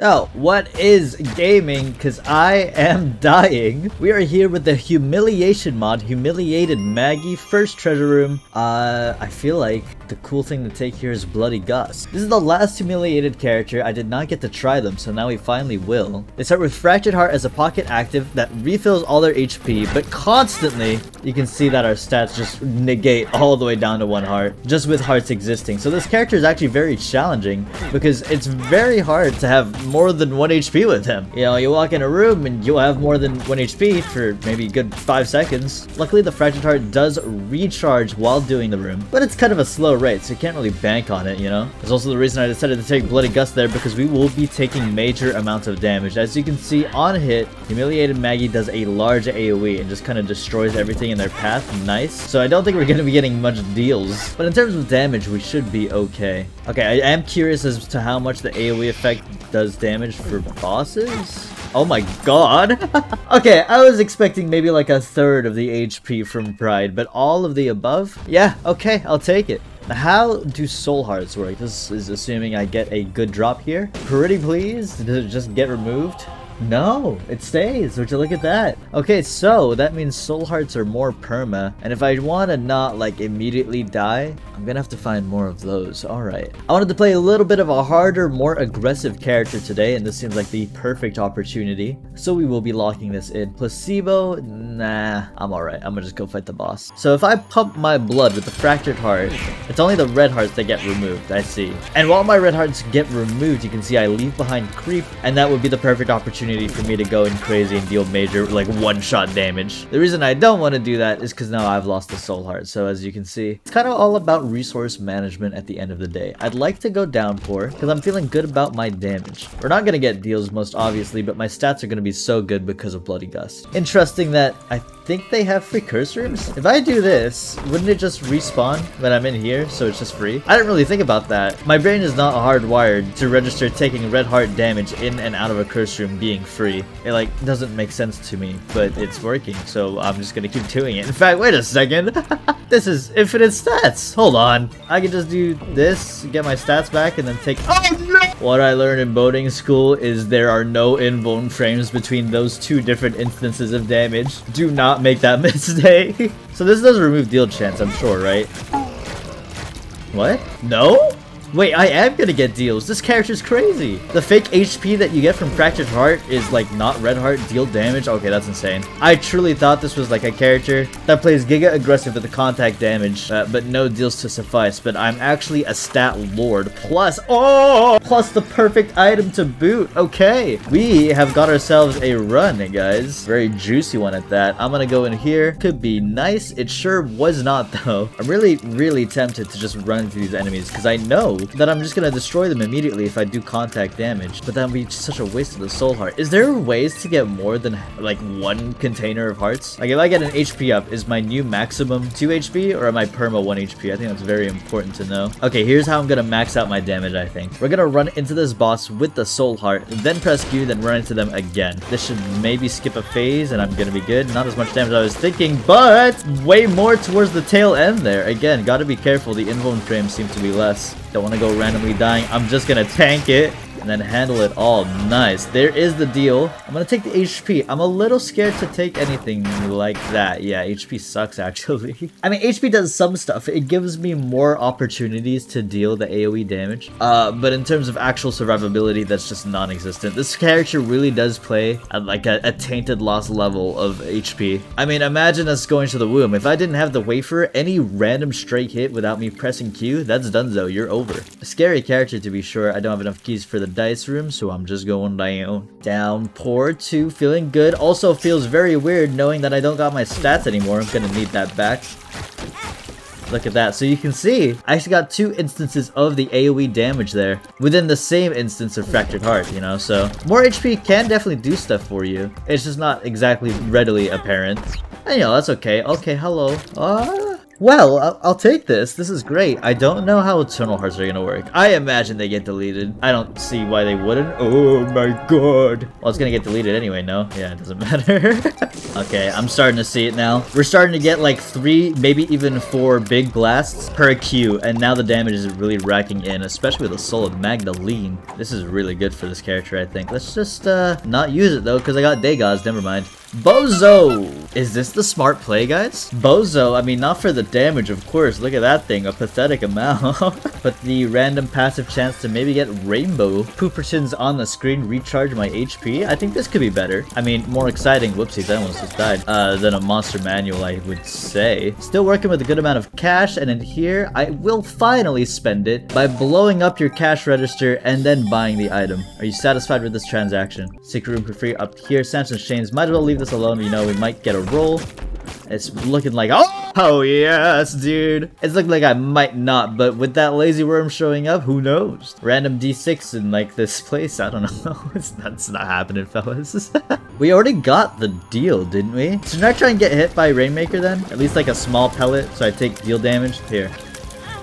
Oh, what is gaming? Cause I am dying. We are here with the humiliation mod, humiliated Maggy, first treasure room. Uh, I feel like the cool thing to take here is Bloody Gust. This is the last humiliated character. I did not get to try them, so now we finally will. They start with Fractured Heart as a pocket active that refills all their HP, but constantly, you can see that our stats just negate all the way down to one heart, just with hearts existing. So this character is actually very challenging because it's very hard to have more than 1 HP with him. You know, you walk in a room and you'll have more than 1 HP for maybe a good 5 seconds. Luckily, the Fractured Heart does recharge while doing the room, but it's kind of a slow rate, so you can't really bank on it, you know? That's also the reason I decided to take Bloody Gust there, because we will be taking major amounts of damage. As you can see, on hit, Humiliated Maggy does a large AoE and just kind of destroys everything in their path. Nice. So I don't think we're going to be getting much deals, but in terms of damage, we should be okay. Okay, I am curious as to how much the AoE effect does damage for bosses. Oh my god. okay, I was expecting maybe like a third of the HP from Pride, but all of the above? Yeah, okay, I'll take it. How do soul hearts work? This is assuming I get a good drop here. Pretty please? Does it just get removed? No, it stays. Would you look at that? Okay, so that means soul hearts are more perma. And if I want to not like immediately die, I'm gonna have to find more of those. Alright. I wanted to play a little bit of a harder, more aggressive character today, and this seems like the perfect opportunity. So we will be locking this in. Placebo? Nah, I'm alright. I'm gonna just go fight the boss. So if I pump my blood with the fractured heart, it's only the red hearts that get removed. I see. And while my red hearts get removed, you can see I leave behind creep, and that would be the perfect opportunity opportunity for me to go in crazy and deal major, like, one-shot damage. The reason I don't want to do that is because now I've lost the soul heart, so as you can see, it's kind of all about resource management at the end of the day. I'd like to go downpour, because I'm feeling good about my damage. We're not going to get deals, most obviously, but my stats are going to be so good because of Bloody Gust. Interesting that I think they have free curse rooms? If I do this, wouldn't it just respawn when I'm in here, so it's just free? I didn't really think about that. My brain is not hardwired to register taking red heart damage in and out of a curse room being free. It like doesn't make sense to me, but it's working, so I'm just gonna keep doing it. In fact, wait a second. this is infinite stats. Hold on. I can just do this, get my stats back, and then take- Oh! What I learned in boating school is there are no invuln frames between those two different instances of damage. Do not not make that mistake. so this does remove deal chance, I'm sure, right? Oh. What? No? Wait, I am gonna get deals. This character's crazy. The fake HP that you get from Fractured Heart is like not Red Heart deal damage. Okay, that's insane. I truly thought this was like a character that plays Giga Aggressive with the contact damage, uh, but no deals to suffice. But I'm actually a stat lord. Plus, oh, plus the perfect item to boot. Okay, we have got ourselves a run, guys. Very juicy one at that. I'm gonna go in here. Could be nice. It sure was not though. I'm really, really tempted to just run into these enemies because I know that I'm just gonna destroy them immediately if I do contact damage. But that would be such a waste of the soul heart. Is there ways to get more than like one container of hearts? Like if I get an HP up, is my new maximum 2 HP or am I perma 1 HP? I think that's very important to know. Okay, here's how I'm gonna max out my damage, I think. We're gonna run into this boss with the soul heart, then press Q, then run into them again. This should maybe skip a phase and I'm gonna be good. Not as much damage as I was thinking, but way more towards the tail end there. Again, gotta be careful. The invuln frames seem to be less. Don't want to go randomly dying. I'm just gonna tank it and then handle it all. Nice. There is the deal. I'm gonna take the HP. I'm a little scared to take anything like that. Yeah, HP sucks actually. I mean, HP does some stuff. It gives me more opportunities to deal the AoE damage. Uh, but in terms of actual survivability, that's just non-existent. This character really does play at like a, a Tainted Lost level of HP. I mean, imagine us going to the womb. If I didn't have the wafer, any random strike hit without me pressing Q, that's done though. You're over. A scary character to be sure. I don't have enough keys for the dice room, so I'm just going down. Downpour 2, feeling good. Also feels very weird knowing that I don't got my stats anymore. I'm gonna need that back. Look at that. So you can see, I actually got two instances of the AoE damage there within the same instance of Fractured Heart, you know? So more HP can definitely do stuff for you. It's just not exactly readily apparent. And you know, that's okay. Okay, hello. Ah, Well, I'll, take this. This is great. I don't know how Eternal Hearts are gonna work. I imagine they get deleted. I don't see why they wouldn't. Oh my god. Well, it's gonna get deleted anyway, no? Yeah, it doesn't matter. okay, I'm starting to see it now. We're starting to get like three, maybe even four big blasts per Q, and now the damage is really racking in, especially with the Soul of Magdalene. This is really good for this character, I think. Let's just uh, not use it though, because I got Dagaz, never mind. Bozo! Is this the smart play, guys? Bozo, I mean, not for the damage, of course. Look at that thing, a pathetic amount. but the random passive chance to maybe get Rainbow Poopersons on the screen recharge my HP, I think this could be better. I mean, more exciting, whoopsies, I almost just died, uh, than a monster manual, I would say. Still working with a good amount of cash, and in here, I will finally spend it by blowing up your cash register and then buying the item. Are you satisfied with this transaction? Secret room for free up here. Samson chains, might as well leave leave this alone, you know, we might get a roll. It's looking like, oh, oh yes, dude. It's looking like I might not, but with that lazy worm showing up, who knows? Random D6 in like this place, I don't know. it's, that's not happening, fellas. we already got the deal, didn't we? Should I try and get hit by Rainmaker then? At least like a small pellet so I take deal damage? Here.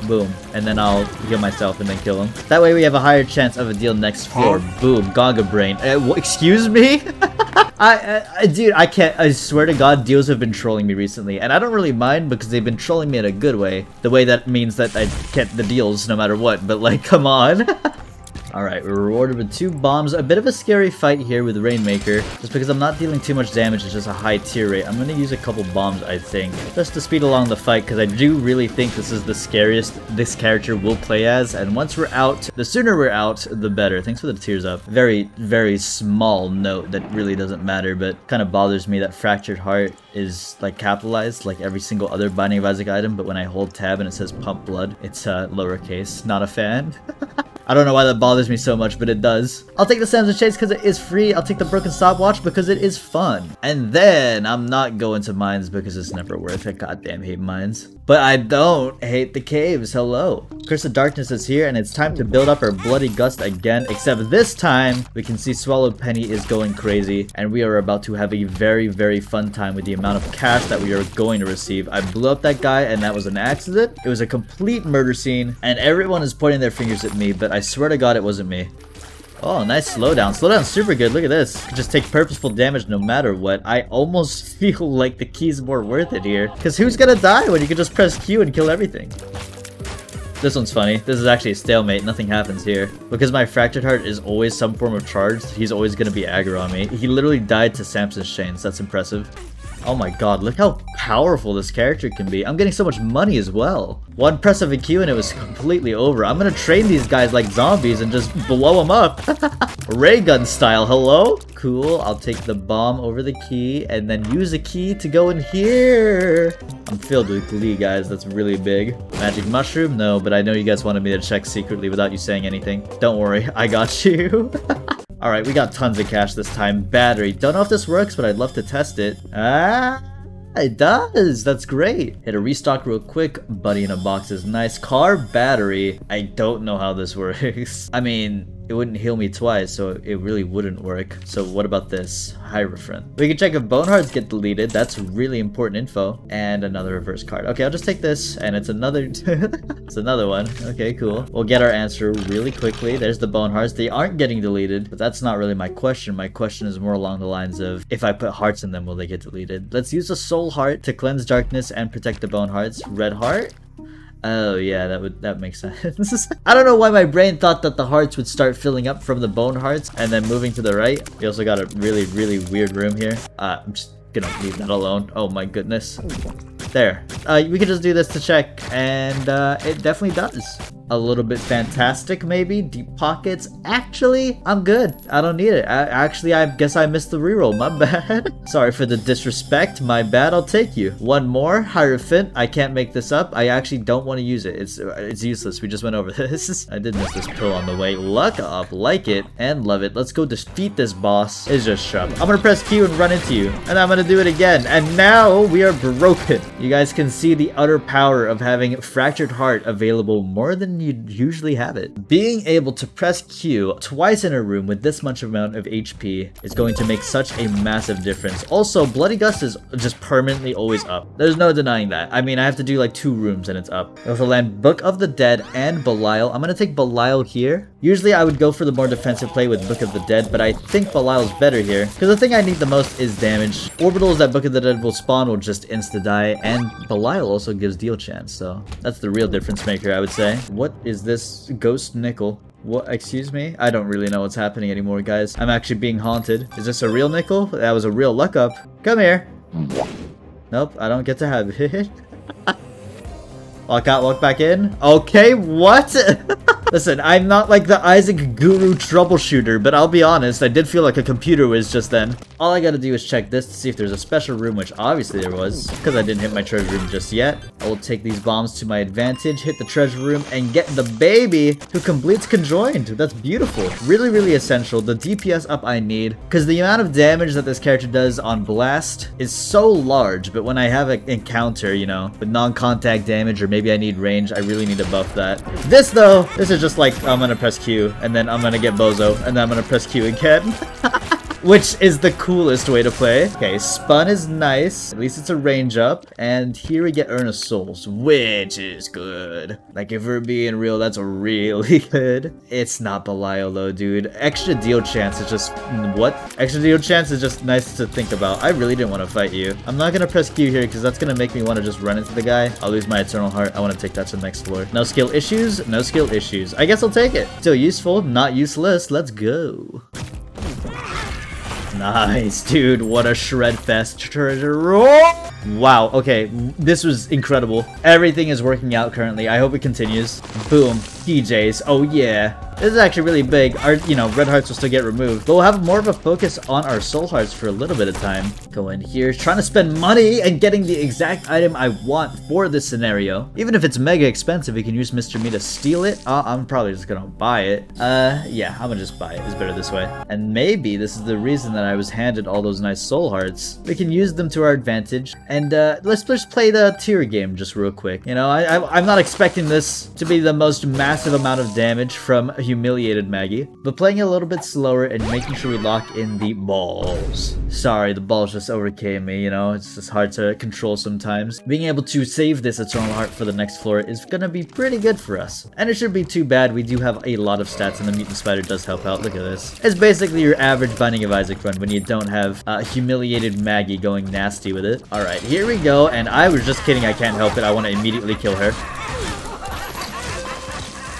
Boom. And then I'll heal myself and then kill him. That way we have a higher chance of a deal next floor. Boom. Gaga Brain. Uh, excuse me? I, I, dude, I can't. I swear to God, deals have been trolling me recently, and I don't really mind because they've been trolling me in a good way. The way that means that I get the deals no matter what. But like, come on. Alright, we're rewarded with two bombs. A bit of a scary fight here with Rainmaker. Just because I'm not dealing too much damage, it's just a high tier rate. I'm going to use a couple bombs, I think. Just to speed along the fight, because I do really think this is the scariest this character will play as. And once we're out, the sooner we're out, the better. Thanks for the tears up. Very, very small note that really doesn't matter, but kind of bothers me that Fractured Heart is like capitalized like every single other Binding of Isaac item, but when I hold tab and it says pump blood, it's uh, lowercase. Not a fan. I don't know why that bothers me so much, but it does. I'll take the Samson Chains because it is free. I'll take the Broken Stopwatch because it is fun. And then I'm not going to mines because it's never worth it. Goddamn hate mines. But I don't hate the caves. Hello. Curse of Darkness is here and it's time to build up our Bloody Gust again. Except this time, we can see Swallowed Penny is going crazy. And we are about to have a very, very fun time with the amount of cash that we are going to receive. I blew up that guy and that was an accident. It was a complete murder scene. And everyone is pointing their fingers at me. But I swear to God it wasn't me. Oh, nice slowdown. Slowdown's super good. Look at this. Just take purposeful damage no matter what. I almost feel like the key's more worth it here. Because who's gonna die when you can just press Q and kill everything? This one's funny. This is actually a stalemate. Nothing happens here. Because my Fractured Heart is always some form of charge, he's always gonna be aggro on me. He literally died to Samson's Chains. That's impressive. Oh my god, look how powerful this character can be. I'm getting so much money as well. One press of a Q and it was completely over. I'm gonna train these guys like zombies and just blow them up. Ray gun style, hello? Cool, I'll take the bomb over the key and then use a key to go in here. I'm filled with glee, guys. That's really big. Magic mushroom? No, but I know you guys wanted me to check secretly without you saying anything. Don't worry, I got you. Alright, we got tons of cash this time. Battery. Don't know if this works, but I'd love to test it. Ah, it does! That's great! Hit a restock real quick. Buddy in a box is nice. Car battery. I don't know how this works. I mean, it wouldn't heal me twice, so it really wouldn't work. So what about this? Hierophant. We can check if bone hearts get deleted. That's really important info. And another reverse card. Okay, I'll just take this, and it's another... it's another one. Okay, cool. We'll get our answer really quickly. There's the bone hearts. They aren't getting deleted, but that's not really my question. My question is more along the lines of, if I put hearts in them, will they get deleted? Let's use a soul heart to cleanse darkness and protect the bone hearts. Red heart. Oh yeah, that would that makes sense. I don't know why my brain thought that the hearts would start filling up from the bone hearts and then moving to the right. We also got a really, really weird room here. Uh, I'm just gonna leave that alone. Oh my goodness. There. Uh, we can just do this to check, and uh, it definitely does a little bit fantastic maybe. Deep pockets. Actually i'm good. I don't need it. I, actually i guess i missed the reroll. My bad. Sorry for the disrespect. My bad. I'll take you. One more. Hierophant. I can't make this up. I actually don't want to use it. It's it's useless. We just went over this. I did miss this pill on the way. Luck up. Like it and love it. Let's go defeat this boss. It's just shrub i'm gonna press q and run into you. And i'm gonna do it again. And now we are broken. You guys can see the utter power of having fractured heart available more than than you'd usually have it. Being able to press Q twice in a room with this much amount of HP is going to make such a massive difference. Also, Bloody Gust is just permanently always up. There's no denying that. I mean, I have to do like two rooms and it's up. If I land Book of the Dead and Belial, I'm gonna take Belial here. Usually I would go for the more defensive play with Book of the Dead, but I think Belial's better here. Because the thing I need the most is damage. Orbitals that Book of the Dead will spawn will just insta-die, and Belial also gives deal chance, so that's the real difference maker, I would say. What is this Ghost Nickel? What? Excuse me? I don't really know what's happening anymore, guys. I'm actually being haunted. Is this a real nickel? That was a real luck up. Come here. Nope, I don't get to have it. I can't walk back in? Okay, what? Listen, I'm not like the Isaac Guru troubleshooter, but I'll be honest, I did feel like a computer whiz just then. All I gotta do is check this to see if there's a special room, which obviously there was, because I didn't hit my treasure room just yet. I will take these bombs to my advantage, hit the treasure room, and get the baby who completes conjoined. That's beautiful. Really, really essential. The DPS up I need, because the amount of damage that this character does on Blast is so large, but when I have an encounter, you know, with non-contact damage, or maybe I need range, I really need to buff that. This, though, this is just like, I'm gonna press Q, and then I'm gonna get Bozo, and then I'm gonna press Q again. Which is the coolest way to play. Okay, Spun is nice. At least it's a range up. And here we get Earnest Souls, which is good. Like, if we're being real, that's really good. It's not Belial though, dude. Extra deal chance is just... What? Extra deal chance is just nice to think about. I really didn't want to fight you. I'm not gonna press Q here because that's gonna make me want to just run into the guy. I'll lose my Eternal Heart. I want to take that to the next floor. No skill issues? No skill issues. I guess I'll take it. Still useful, not useless. Let's go. Nice, dude. What a shred fest treasure roll. Wow, okay. This was incredible. Everything is working out currently. I hope it continues. Boom. DJs. Oh, yeah. This is actually really big. Our, you know, red hearts will still get removed. But we'll have more of a focus on our soul hearts for a little bit of time. Go in here, trying to spend money and getting the exact item I want for this scenario. Even if it's mega expensive, we can use Mr. Me to steal it. Uh, I'm probably just gonna buy it. Uh, yeah, I'm gonna just buy it. It's better this way. And maybe this is the reason that I was handed all those nice soul hearts. We can use them to our advantage. And uh, let's just play the tier game just real quick. You know, I, I, I'm not expecting this to be the most massive amount of damage from humiliated Maggy, but playing a little bit slower and making sure we lock in the balls. Sorry, the balls just overcame me, you know, it's just hard to control sometimes. Being able to save this Eternal Heart for the next floor is gonna be pretty good for us. And it should be too bad, we do have a lot of stats and the Mutant Spider does help out, look at this. It's basically your average Binding of Isaac run when you don't have uh, humiliated Maggy going nasty with it. Alright, here we go, and I was just kidding, I can't help it, I want to immediately kill her.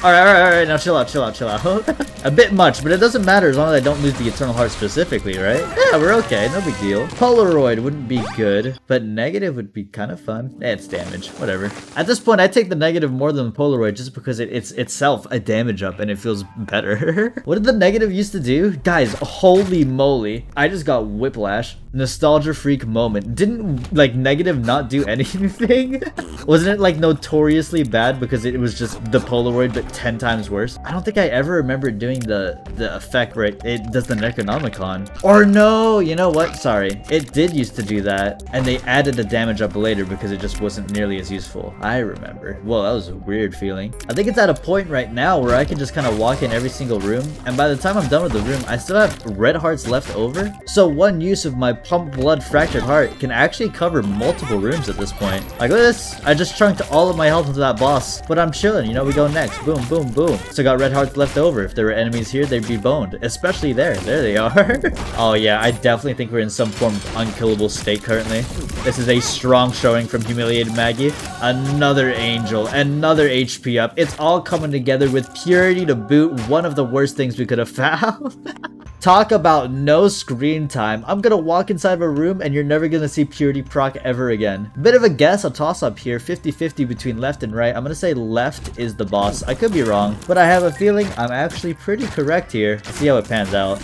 Alright, alright, alright, now chill out, chill out, chill out. a bit much, but it doesn't matter as long as I don't lose the Eternal Heart specifically, right? Yeah, we're okay, no big deal. Polaroid wouldn't be good, but negative would be kind of fun. Eh, it's damage, whatever. At this point, I take the negative more than the Polaroid just because it, it's itself a damage up and it feels better. what did the negative used to do? Guys, holy moly. I just got whiplash. Nostalgia freak moment. Didn't, like, negative not do anything? Wasn't it, like, notoriously bad because it was just the Polaroid but 10 times worse? I don't think I ever remember doing the, the effect where it, it does the Necronomicon. Or no, you know what? Sorry. It did used to do that, and they added the damage up later because it just wasn't nearly as useful. I remember. Well, that was a weird feeling. I think it's at a point right now where I can just kind of walk in every single room, and by the time I'm done with the room, I still have red hearts left over. So one use of my pump blood fractured heart can actually cover multiple rooms at this point. Like this, I just chunked all of my health into that boss, but I'm chilling, you know, we go next. Boom, boom, boom. So got red hearts left over. If there were enemies here, they'd be boned, especially there. There they are. oh yeah, I definitely think we're in some form of unkillable state currently. This is a strong showing from Humiliated Maggy. Another angel, another HP up. It's all coming together with purity to boot. One of the worst things we could have found. Talk about no screen time. I'm gonna walk inside of a room and you're never gonna see Purity proc ever again. Bit of a guess, a toss up here, 50-50 between left and right. I'm gonna say left is the boss. I could be wrong, but I have a feeling I'm actually pretty correct here. Let's see how it pans out.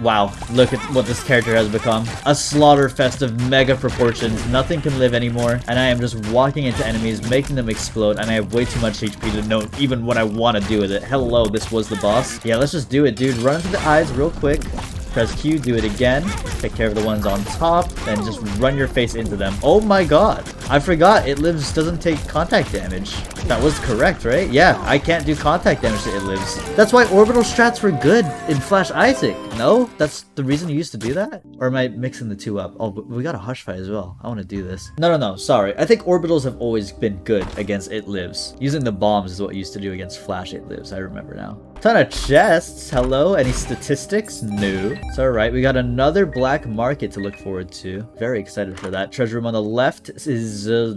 Wow, look at what this character has become. A slaughter fest of mega proportions. Nothing can live anymore, and I am just walking into enemies, making them explode, and I have way too much HP to know even what I want to do with it. Hello, this was the boss. Yeah, let's just do it, dude. Run into the eyes real quick. Press Q, do it again. Take care of the ones on top, then just run your face into them. Oh my god. I forgot it lives doesn't take contact damage. That was correct, right? Yeah, I can't do contact damage to it lives. That's why orbital strats were good in Flash Isaac. No? That's the reason you used to do that? Or am I mixing the two up? Oh, we got a Hush Fight as well. I want to do this. No, no, no. Sorry. I think orbitals have always been good against It Lives. Using the bombs is what used to do against Flash It Lives. I remember now. Ton of chests. Hello. Any statistics? No. It's alright. We got another black market to look forward to. Very excited for that. Treasure room on the left is... Uh,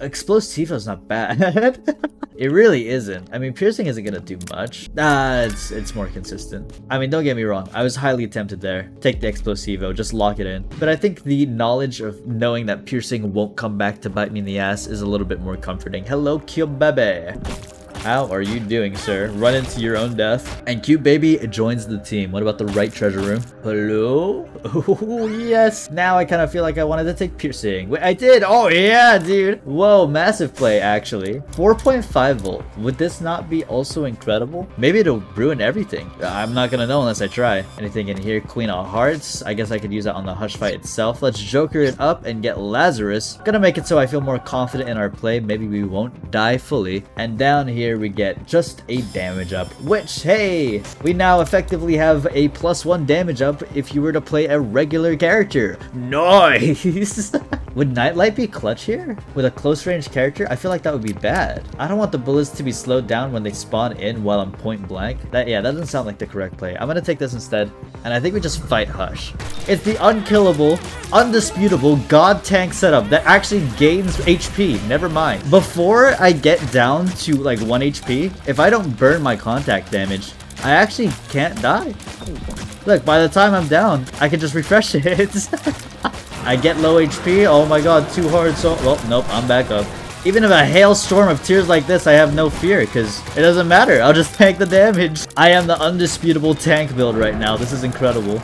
Explosivo's not bad. it really isn't. I mean, piercing isn't gonna do much. Ah, it's, it's more consistent. I mean, don't get me wrong. I was highly tempted there. Take the Explosivo. Just lock it in. But I think the knowledge of knowing that piercing won't come back to bite me in the ass is a little bit more comforting. Hello, Kyobebe. How are you doing, sir? Run into your own death. And Cute Baby joins the team. What about the right treasure room? Hello? Oh, yes. Now I kind of feel like I wanted to take piercing. Wait, I did. Oh, yeah, dude. Whoa, massive play, actually. 4.5 volt. Would this not be also incredible? Maybe it'll ruin everything. I'm not gonna know unless I try. Anything in here? Queen of Hearts. I guess I could use that on the Hush fight itself. Let's Joker it up and get Lazarus. Gonna make it so I feel more confident in our play. Maybe we won't die fully. And down here, here we get just a damage up, which, hey, we now effectively have a plus one damage up if you were to play a regular character. Nice! would Nightlight be clutch here? With a close range character? I feel like that would be bad. I don't want the bullets to be slowed down when they spawn in while I'm point blank. That Yeah, that doesn't sound like the correct play. I'm gonna take this instead, and I think we just fight Hush. It's the unkillable, undisputable god tank setup that actually gains HP. Never mind. Before I get down to like 1 HP, if I don't burn my contact damage, I actually can't die. Look, by the time I'm down, I can just refresh it. I get low HP. Oh my god, too hard. So, well, nope, I'm back up. Even if a hailstorm of tears like this, I have no fear, because it doesn't matter. I'll just tank the damage. I am the undisputable tank build right now. This is incredible.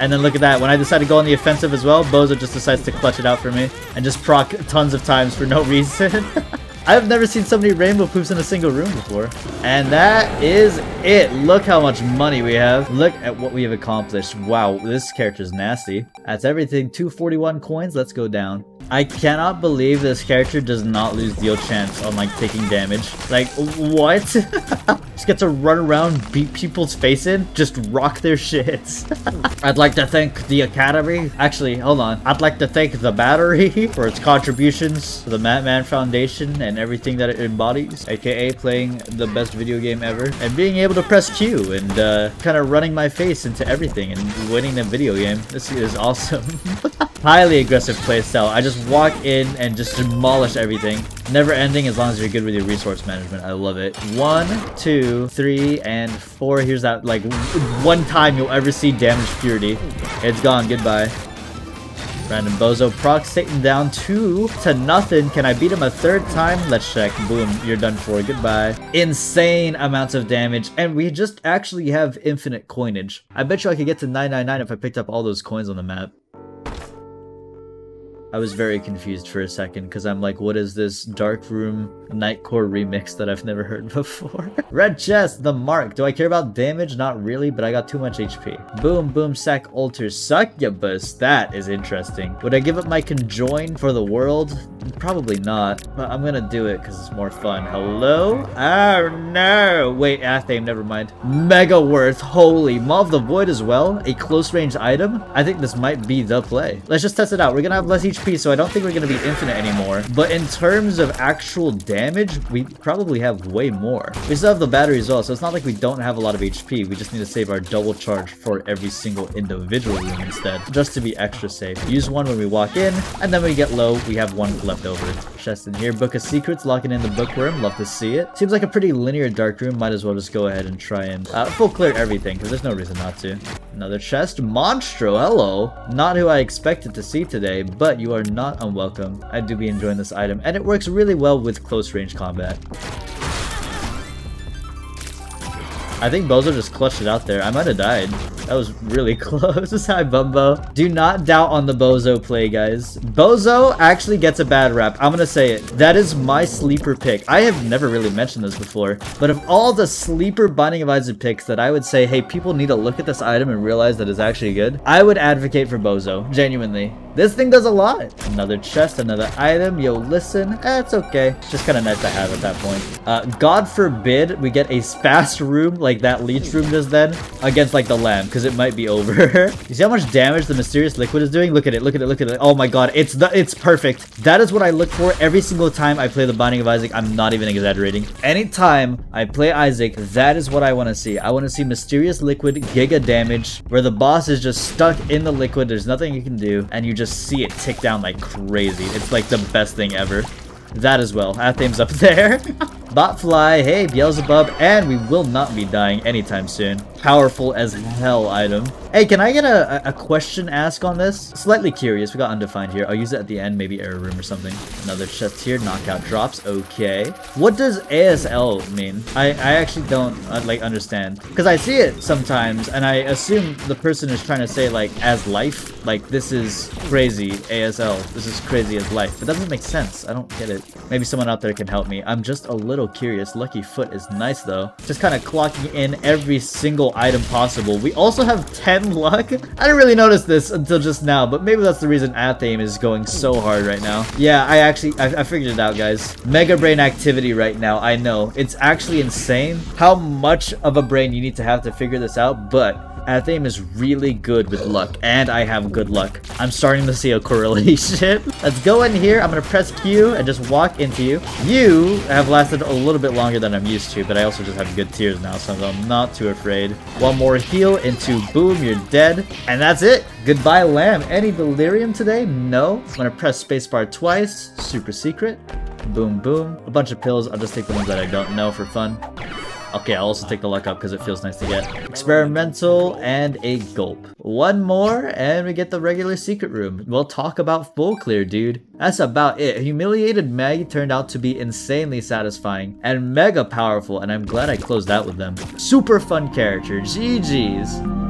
And then look at that. When I decide to go on the offensive as well, Bozo just decides to clutch it out for me and just proc tons of times for no reason. I've never seen so many rainbow poops in a single room before. And that is it. Look how much money we have. Look at what we have accomplished. Wow, this character is nasty. That's everything. 241 coins. Let's go down. I cannot believe this character does not lose deal chance on like taking damage. Like, what? just get to run around, beat people's face in, just rock their shits. I'd like to thank the Academy. Actually, hold on. I'd like to thank the Battery for its contributions to the Mattman Foundation and everything that it embodies, aka playing the best video game ever, and being able to press Q and uh, kind of running my face into everything and winning the video game. This is awesome. Highly aggressive playstyle. I just walk in and just demolish everything. Never ending as long as you're good with your resource management. I love it. One, two, three, and four. Here's that, like, one time you'll ever see damage purity. It's gone. Goodbye. Random Bozo proc Satan down two to nothing. Can I beat him a third time? Let's check. Boom, you're done for. Goodbye. Insane amounts of damage. And we just actually have infinite coinage. I bet you I could get to 999 if I picked up all those coins on the map. I was very confused for a second because I'm like, what is this Dark Room Nightcore remix that I've never heard before? Red chest, the mark. Do I care about damage? Not really, but I got too much HP. Boom, boom, sack, alter, succubus. That is interesting. Would I give up my conjoin for the world? Probably not, but I'm gonna do it because it's more fun. Hello? Oh no! Wait, Athame, never mind. Mega worth, holy. Maw of the Void as well? A close range item? I think this might be the play. Let's just test it out. We're gonna have less HP so I don't think we're to be infinite anymore. But in terms of actual damage, we probably have way more. We still have the battery as well, so it's not like we don't have a lot of HP. We just need to save our double charge for every single individual room instead, just to be extra safe. Use one when we walk in, and then when we get low, we have one left over. Chest in here, Book of Secrets, locking in the bookworm. Love to see it. Seems like a pretty linear dark room. Might as well just go ahead and try and uh, full clear everything, because there's no reason not to. Another chest. Monstro, hello. Not who I expected to see today, but you are not unwelcome. I do be enjoying this item, and it works really well with close range combat. I think Bozo just clutched it out there. I might have died. That was really close. Hi, Bumbo. Do not doubt on the Bozo play, guys. Bozo actually gets a bad rap. I'm gonna say it. That is my sleeper pick. I have never really mentioned this before, but of all the sleeper Binding of Isaac picks that I would say, hey, people need to look at this item and realize that it's actually good, I would advocate for Bozo. Genuinely. This thing does a lot. Another chest, another item. Yo, listen. Eh, it's okay. It's just kind of nice to have at that point. Uh, God forbid we get a fast room like that leech room does then against like the lamb because it might be over. you see how much damage the mysterious liquid is doing? Look at it. Look at it. Look at it. Oh my god. It's the it's perfect. That is what I look for every single time I play the Binding of Isaac. I'm not even exaggerating. Anytime I play Isaac, that is what I want to see. I want to see mysterious liquid giga damage where the boss is just stuck in the liquid. There's nothing you can do and you just just see it tick down like crazy. It's like the best thing ever. That as well. Athame's up there. Botfly, hey, Beelzebub, and we will not be dying anytime soon. Powerful as hell item. Hey, can I get a, a question asked on this? Slightly curious, we got undefined here. I'll use it at the end, maybe error room or something. Another chest here, knockout drops, okay. What does ASL mean? I, I actually don't, uh, like, understand. Because I see it sometimes, and I assume the person is trying to say, like, as life. Like, this is crazy, ASL. This is crazy as life. But doesn't make sense. I don't get it. Maybe someone out there can help me. I'm just a little curious. Lucky Foot is nice though. Just kind of clocking in every single item possible. We also have 10 luck. I didn't really notice this until just now, but maybe that's the reason Athame is going so hard right now. Yeah, I actually, I, I figured it out, guys. Mega brain activity right now. I know. It's actually insane how much of a brain you need to have to figure this out, but Athame is really good with luck, and I have good luck. I'm starting to see a correlation. Let's go in here. I'm gonna press Q and just walk into you. You have lasted a little bit longer than I'm used to, but I also just have good tears now, so I'm not too afraid. One more heal into boom, you're dead. And that's it. Goodbye, Lamb. Any delirium today? No. I'm gonna press spacebar twice. Super secret. Boom, boom. A bunch of pills. I'll just take the ones that I don't know for fun. Okay, I'll also take the luck up because it feels nice to get. Experimental and a gulp. One more and we get the regular secret room. We'll talk about full clear, dude. That's about it. Humiliated Meg turned out to be insanely satisfying and mega powerful and I'm glad I closed out with them. Super fun character. GG's.